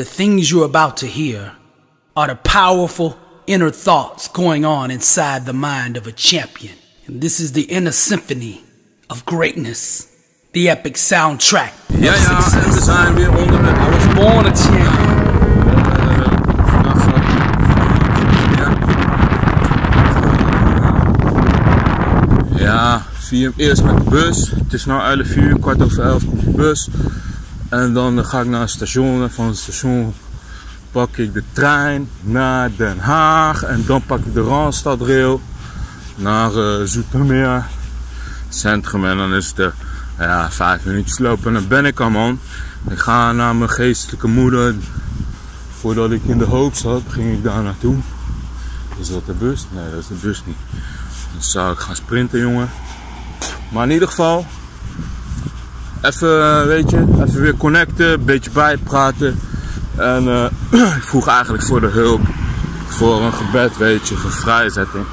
The things you're about to hear are the powerful inner thoughts going on inside the mind of a champion. And this is the inner symphony of greatness, the epic soundtrack. Ja, ja, en we zijn weer. I was born a champion. Ja, vier, eerst met de bus. Het is nu 11 uur, kwart over 11 komt de bus. En dan ga ik naar het station. En van het station pak ik de trein naar Den Haag. En dan pak ik de Randstadrail naar eh, Zoetermeer centrum. En dan is het er ja, vijf minuutjes lopen. En dan ben ik al man. Ik ga naar mijn geestelijke moeder. Voordat ik in de hoop zat, ging ik daar naartoe. Is dat de bus? Nee, dat is de bus niet. Dan zou ik gaan sprinten, jongen. Maar in ieder geval, even, eh, weet je, even weer connecten, een beetje bijpraten. En eh, ik vroeg eigenlijk voor de hulp, voor een gebed, weet je, voor vrijzetting.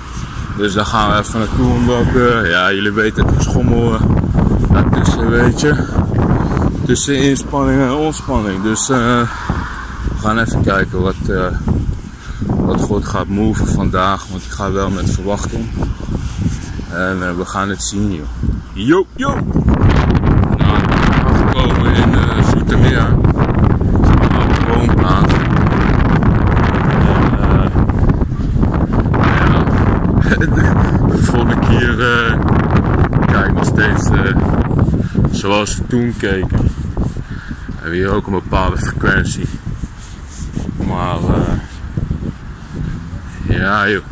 Dus daar gaan we even naartoe, omdat, eh, ja, jullie weten het, ik schommel eh, daartussen, weet je. Tussen inspanning en ontspanning. Dus we gaan even kijken wat, wat God gaat moven vandaag, want ik ga wel met verwachting. En we gaan het zien, joh. Yo, yo! In uh, Zoetermeer. Dat is een oude woonplaats. Eh, ja, de volgende keer eh, kijk nog steeds eh, zoals ze toen keken. We hebben hier ook een bepaalde frequentie. Maar eh, ja joh.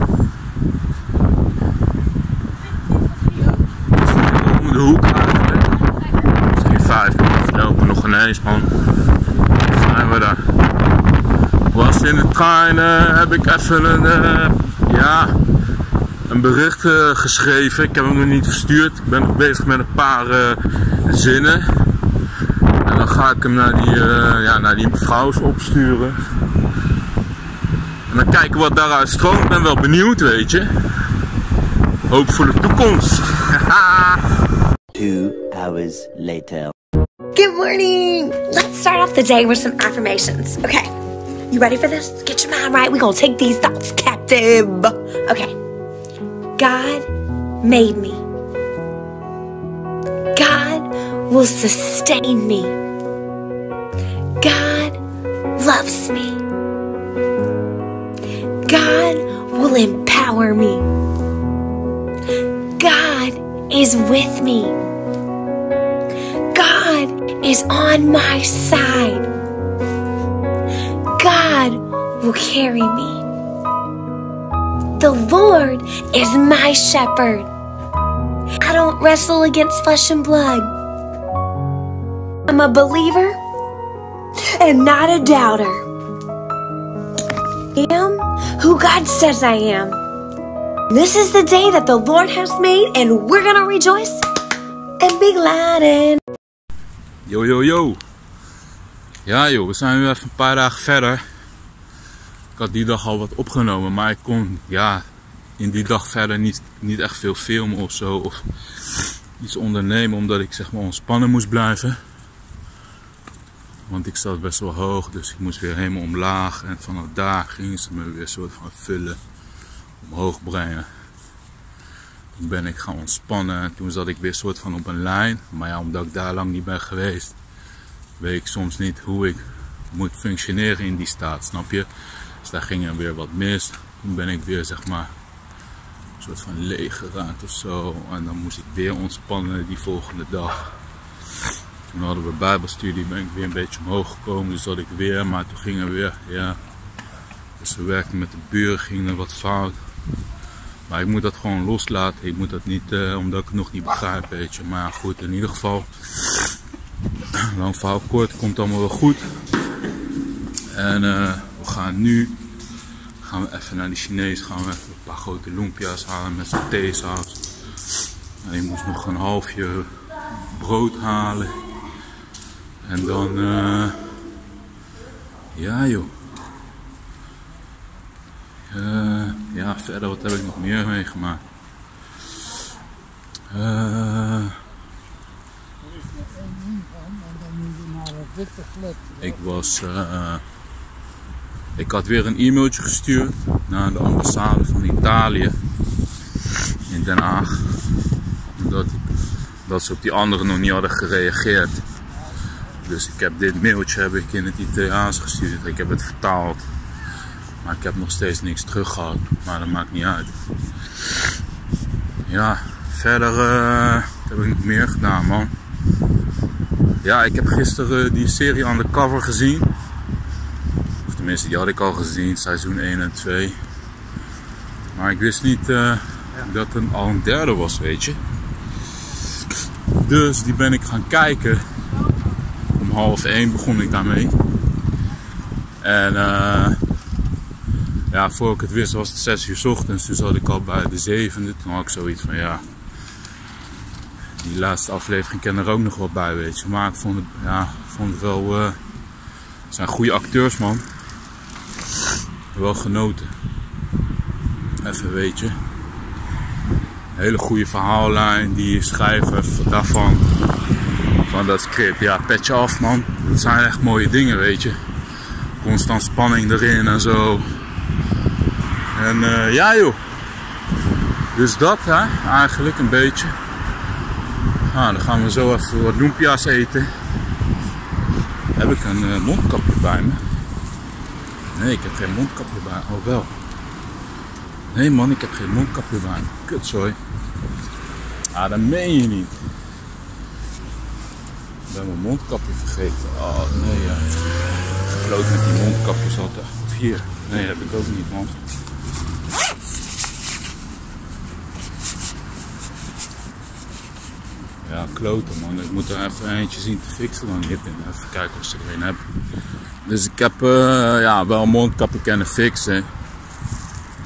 om de hoek eigenlijk. Misschien vijf minuten lopen nog ineens man. Zijn we daar. Was in de trein, eh, heb ik even een, eh, ja, een bericht eh, geschreven. Ik heb hem nog niet verstuurd. Ik ben nog bezig met een paar zinnen. En dan ga ik hem naar die, ja, naar die mevrouws opsturen. En dan kijken wat daaruit stroomt. Ik ben wel benieuwd, weet je. Hoop voor de toekomst. Two hours later. Good morning! Let's start off the day with some affirmations. Okay, you ready for this? Get your mind right. We're gonna take these thoughts captive. Okay. God made me. God will sustain me. God loves me. God will empower me. God is with me. Is on my side. God will carry me. The Lord is my shepherd. I don't wrestle against flesh and blood. I'm a believer and not a doubter. I am who God says I am. This is the day that the Lord has made, and we're gonna rejoice and be glad in. Yo, yo, yo. Ja, joh, we zijn nu even een paar dagen verder. Ik had die dag al wat opgenomen, maar ik kon ja, in die dag verder niet, niet echt veel filmen of zo. Of iets ondernemen, omdat ik zeg maar ontspannen moest blijven. Want ik zat best wel hoog, dus ik moest weer helemaal omlaag. En vanaf daar gingen ze me weer soort van vullen, omhoog brengen. Toen ben ik gaan ontspannen en toen zat ik weer soort van op een lijn. Maar ja, omdat ik daar lang niet ben geweest, weet ik soms niet hoe ik moet functioneren in die staat, snap je? Dus daar ging er weer wat mis. Toen ben ik weer zeg maar een soort van leeg geraakt of zo. En dan moest ik weer ontspannen die volgende dag. Toen hadden we bijbelstudie, ben ik weer een beetje omhoog gekomen. Dus zat ik weer, maar toen ging er weer, ja. Dus we werkten met de buren, ging er wat fout. Maar ik moet dat gewoon loslaten. Ik moet dat niet, eh, omdat ik het nog niet begrijp, weet je. Maar ja, goed, in ieder geval. Lang verhaal kort, komt allemaal wel goed. En eh, we gaan nu, gaan we even naar die Chinees, gaan we even een paar grote lumpia's halen met theesaus. En je moest nog een halfje brood halen. En dan, eh, ja joh. Eh, ja, verder, wat heb ik nog meer meegemaakt? Eh, ik was, eh, Ik had weer een e-mailtje gestuurd naar de ambassade van Italië in Den Haag. Omdat, dat ze op die andere nog niet hadden gereageerd. Dus ik heb dit mailtje heb ik in het Italiaans gestuurd. Ik heb het vertaald. Maar ik heb nog steeds niks terug gehad. Maar dat maakt niet uit. Ja, verder uh, heb ik nog meer gedaan, man. Ja, ik heb gisteren die serie Undercover gezien. Of tenminste, die had ik al gezien, seizoen 1 en 2. Maar ik wist niet uh, dat het al een derde was, weet je. Dus die ben ik gaan kijken. Om half 1 begon ik daarmee. En uh, ja, voor ik het wist was het 6 uur s ochtends. Toen zat ik al bij de zevende. Toen had ik zoiets van ja. Die laatste aflevering ken er ook nog wel bij, weet je. Maar ik vond het, ja, vond het wel. Uh, het zijn goede acteurs, man. Wel genoten. Even weet je. Hele goede verhaallijn die schrijven daarvan. Van dat script. Ja, petje af, man. Dat zijn echt mooie dingen, weet je. Constant spanning erin en zo. En uh, ja joh. Dus dat hè, eigenlijk een beetje. Nou, dan gaan we zo even wat lumpia's eten. Heb ik een uh, mondkapje bij me? Nee, ik heb geen mondkapje bij me. Oh wel. Nee man, ik heb geen mondkapje bij me. Kutzooi. Ah, dat meen je niet. Ik ben mijn mondkapje vergeten. Oh nee ja. Gekloot met die mondkapjes altijd. Of hier. Nee, heb ik ook niet man. Ja, kloten man. Ik moet er even eentje zien te fixen dan hier binnen. Even kijken of ze er een hebben. Dus ik heb uh, ja, wel een mondkapje kunnen fixen.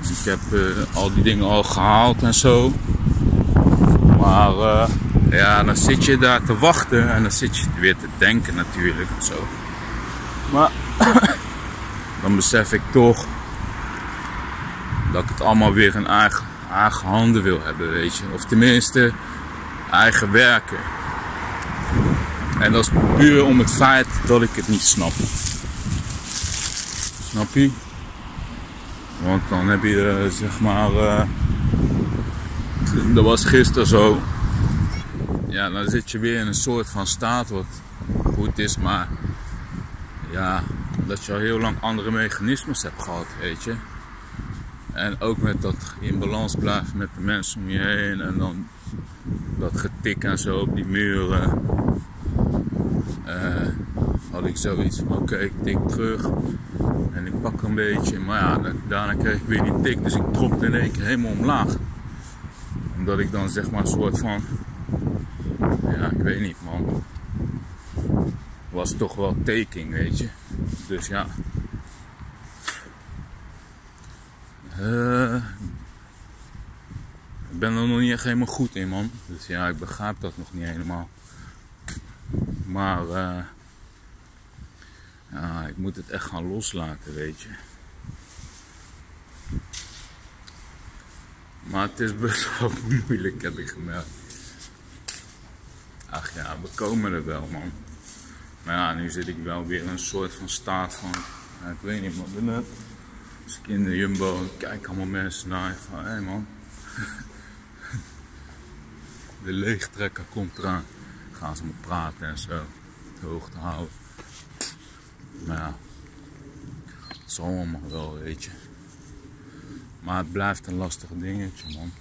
Dus ik heb uh, al die dingen al gehaald en zo. Maar ja, dan zit je daar te wachten en dan zit je weer te denken natuurlijk en zo. Maar dan besef ik toch dat ik het allemaal weer in eigen, eigen handen wil hebben, weet je. Of tenminste, eigen werken. En dat is puur om het feit dat ik het niet snap. Snap je? Want dan heb je uh, zeg maar. Uh, dat was gisteren zo. Ja, dan zit je weer in een soort van staat wat goed is, maar ja, dat je al heel lang andere mechanismes hebt gehad, weet je. En ook met dat in balans blijven met de mensen om je heen en dan dat getik en zo op die muren. Uh, had ik zoiets van oké, ik tik terug en ik pak een beetje. Maar ja, daarna kreeg ik weer die tik, dus ik trok in één keer helemaal omlaag. Omdat ik dan zeg maar een soort van, ja, ik weet niet man. Was toch wel taking, weet je. Dus ja. Uh, ik ben er nog niet echt helemaal goed in, man. Dus ja, ik begrijp dat nog niet helemaal. Maar uh, ja, ik moet het echt gaan loslaten, weet je. Maar het is best wel moeilijk, heb ik gemerkt. Ach ja, we komen er wel, man. Maar ja, nu zit ik wel weer in een soort van staat van, ik weet niet, man. Binnen, als ik in de Jumbo kijk allemaal mensen naar van, hé man. de leegtrekker komt eraan. Gaan ze met praten en zo. De hoogte houden. Maar ja, het zal allemaal wel, weet je. Maar het blijft een lastig dingetje, man.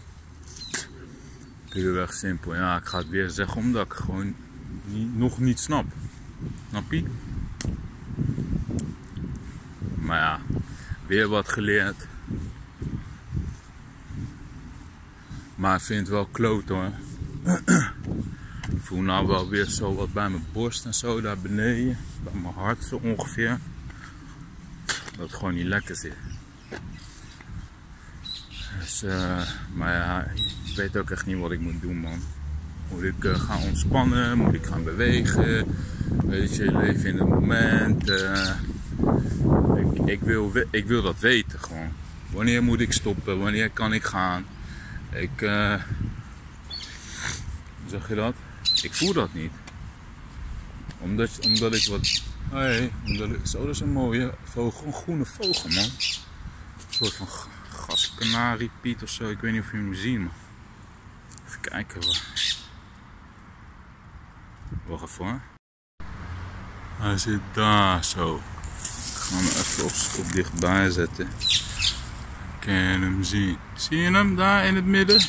Puurweg simpel. Ja, ik ga het weer zeggen omdat ik gewoon nog niet snap. Snap je? Maar ja, weer wat geleerd. Maar ik vind het wel kloot hoor. Ik voel nou wel weer zo wat bij mijn borst en zo daar beneden. Bij mijn hart zo ongeveer. Dat het gewoon niet lekker zit. Dus, uh, maar ja, ik weet ook echt niet wat ik moet doen man. Moet ik uh, gaan ontspannen? Moet ik gaan bewegen? Weet je, leven in het moment. Uh, ik, ik, wil, ik wil dat weten gewoon. Wanneer moet ik stoppen? Wanneer kan ik gaan? Ik, zeg je dat? Ik voel dat niet. Omdat, omdat ik wat hey, zo, dat is een mooie vogel, een groene vogel man. Een soort van gaskanariepiet of zo, ik weet niet of je hem ziet man. Even kijken hoor. Wacht even hoor. Hij zit daar zo. Ik ga hem even op, op dichtbij zetten. Kan je hem zien? Zie je hem daar in het midden?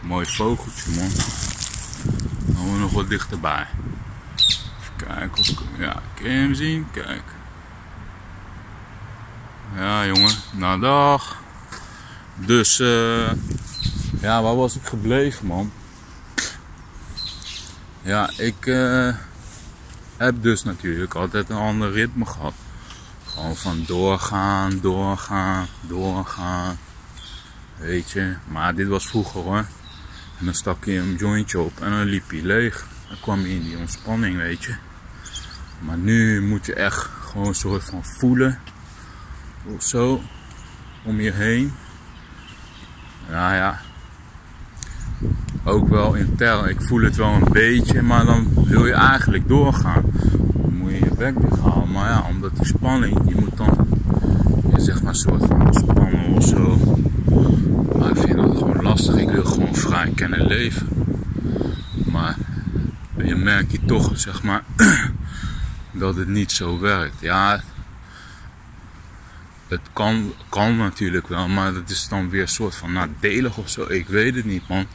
Mooi vogeltje man. Dan we nog wat dichterbij. Even kijken of ik Ja, kan je hem zien? Kijk. Ja jongen, nou dag. Dus eh... ja, waar was ik gebleven man? Ja, ik uh, heb dus natuurlijk altijd een ander ritme gehad. Gewoon van doorgaan, doorgaan, doorgaan. Weet je, maar dit was vroeger hoor. En dan stak je een jointje op en dan liep hij leeg. Dan kwam je in die ontspanning, weet je. Maar nu moet je echt gewoon een soort van voelen. Of zo. Om je heen. Nou ja. Ook wel intern. Ik voel het wel een beetje. Maar dan wil je eigenlijk doorgaan. Dan moet je je bek. Maar ja, omdat die spanning. Je moet dan. Je zeg maar een soort van ontspannen of zo. Maar ik vind dat gewoon Ik wil gewoon vrij kunnen leven. Maar je merkt je toch, zeg maar, dat het niet zo werkt. Ja, het kan, kan natuurlijk wel, maar dat is dan weer een soort van nadelig of zo. Ik weet het niet, man.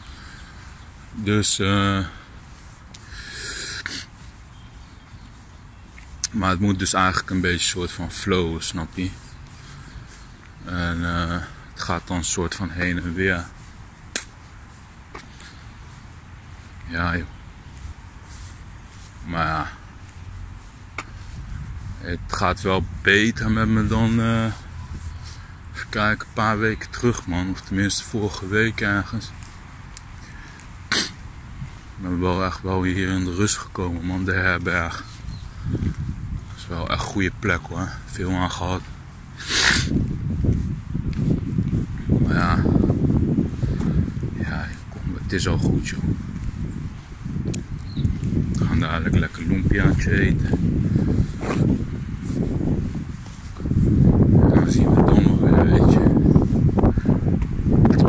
Dus, uh, maar het moet dus eigenlijk een beetje een soort van flow, snap je? En uh, het gaat dan een soort van heen en weer. Ja. Maar ja. Het gaat wel beter met me dan. Uh, even kijken, een paar weken terug, man. Of tenminste vorige week ergens. Ik ben wel echt wel hier in de rust gekomen, man. De herberg. Is wel echt een goede plek hoor. Veel aan gehad. Maar ja. Ja, het is al goed, joh. Dadelijk lekker lumpiaatje eten. Dan zien we dan nog weer, weet je.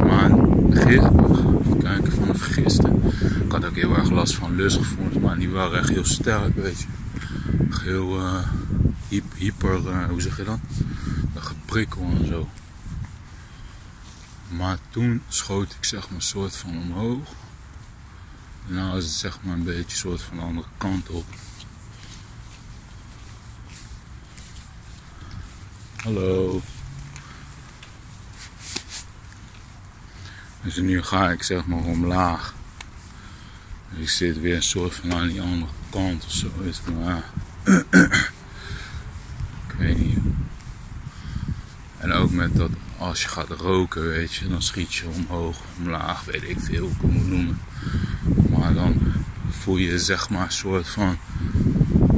Maar gisteren, kijken van gisteren. Ik had ook heel erg last van lustgevoelens, maar die waren echt heel sterk, weet je. Heel uh, hyper, uh, hoe zeg je dat? Dat geprikkel en zo. Maar toen schoot ik zeg maar een soort van omhoog. Nou is het zeg maar een beetje soort van de andere kant op. Hallo. Dus nu ga ik zeg maar omlaag. Dus ik zit weer een soort van aan die andere kant of zo. Is maar. ik weet niet. En ook met dat als je gaat roken, weet je, dan schiet je omhoog, omlaag, weet ik veel hoe ik het moet noemen. Maar dan voel je zeg maar een soort van,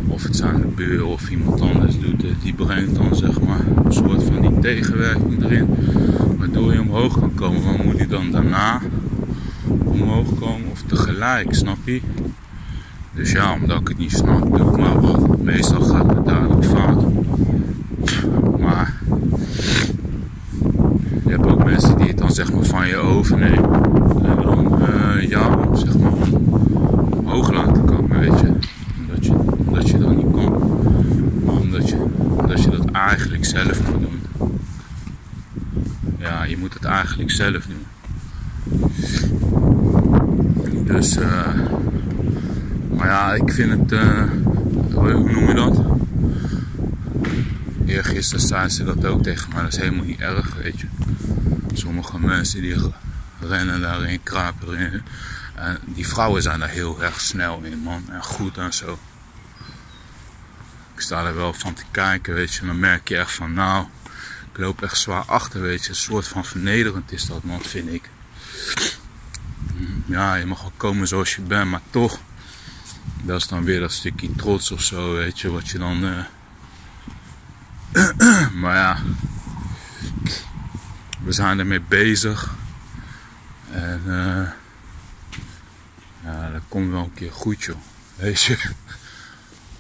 of het zijn de buur of iemand anders doet het, die brengt dan zeg maar een soort van die tegenwerking erin, waardoor je omhoog kan komen. Maar moet je dan daarna omhoog komen of tegelijk, snap je? Dus ja, omdat ik het niet snap, doe ik maar wat. Meestal gaat het dadelijk fout. Maar hebt ook mensen die het dan zeg maar van je overnemen. En dan uh, jou zeg maar omhoog laten komen, weet je. Omdat je, omdat je dat niet kon. Maar omdat je, omdat je dat eigenlijk zelf moet doen. Ja, je moet het eigenlijk zelf doen. Dus, uh, maar ja, ik vind het, uh, hoe noem je dat? Eergisteren zei ze dat ook tegen mij, dat is helemaal niet erg, weet je. Sommige mensen die rennen daarin, kruipen erin. En die vrouwen zijn daar heel erg snel in, man. En goed en zo. Ik sta er wel van te kijken, weet je. Dan merk je echt van, nou, ik loop echt zwaar achter, weet je. Een soort van vernederend is dat, man, vind ik. Ja, je mag wel komen zoals je bent, maar toch. Dat is dan weer dat stukje trots of zo, weet je. Wat je dan... Uh... maar ja we zijn ermee bezig. En uh, ja, dat komt wel een keer goed joh. Weet je.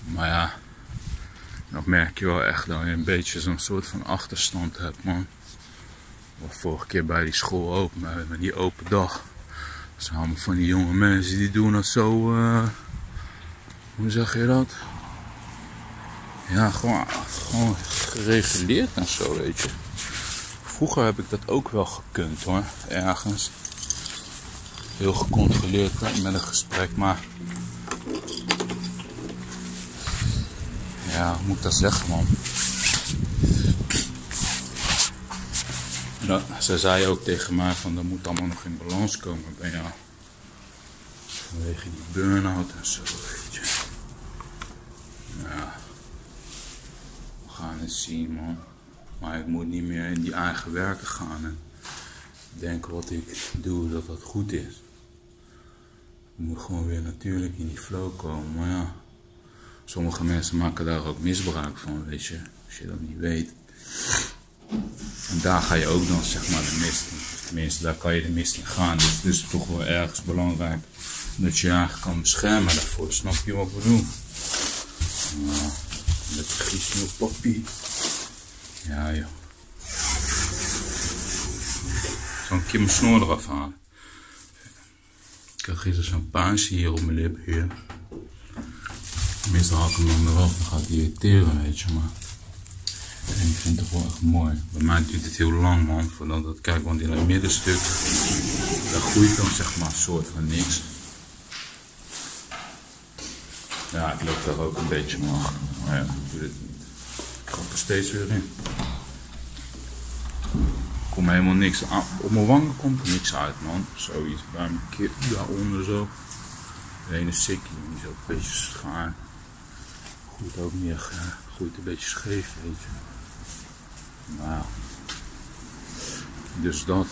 Maar ja, dan merk je wel echt dat je een beetje zo'n soort van achterstand hebt, man. Wat vorige keer bij die school ook, met, met die open dag. Samen van die jonge mensen die doen dat zo. eh, hoe zeg je dat? Ja, gewoon, gewoon gereguleerd en zo, weet je. Vroeger heb ik dat ook wel gekund hoor, ergens. Heel gecontroleerd met een gesprek, maar. Ja, hoe moet ik dat zeggen, man? Ja, ze zei ook tegen mij van dat moet allemaal nog in balans komen bij jou. Vanwege die burn-out en zo, weet je. Ja. We gaan het zien, man. Maar ik moet niet meer in die eigen werken gaan en denken wat ik doe dat dat goed is. Ik moet gewoon weer natuurlijk in die flow komen, maar ja. Sommige mensen maken daar ook misbruik van, weet je. Als je dat niet weet. En daar ga je ook dan zeg maar de mist in. Tenminste, daar kan je de mist in gaan. Dus het is toch wel ergens belangrijk dat je je eigenlijk kan beschermen daarvoor. Snap je wat ik met de giesmeel papier. Ja joh. Ik zal een keer mijn snor eraf halen. Ik had gisteren zo'n paasje hier op mijn lip hier. Meestal haal ik hem dan eraf, dan gaat hij irriteren, weet je, maar... En ik vind het wel echt mooi. Bij mij duurt het heel lang, man, voordat dat, kijk, want in het middenstuk, daar groeit dan zeg maar soort van niks. Ja, ik loop daar ook een beetje maar ja. Ga er steeds weer in. Komt helemaal niks. Op mijn wangen komt er niks uit, man. Zoiets bij mijn kip, daaronder zo. De ene sikkie, die is ook een beetje schaar. Goed ook niet groeit een beetje scheef. Nou, dus dat.